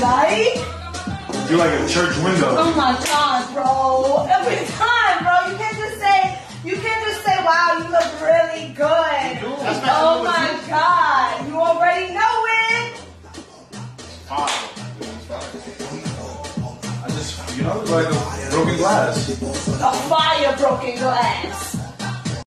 Like? You're like a church window. Oh my god, bro. Every time, bro. You can't just say, you can't just say, wow, you look really good. Oh my god. You already know it. I just, you know, like a broken glass. A fire broken glass.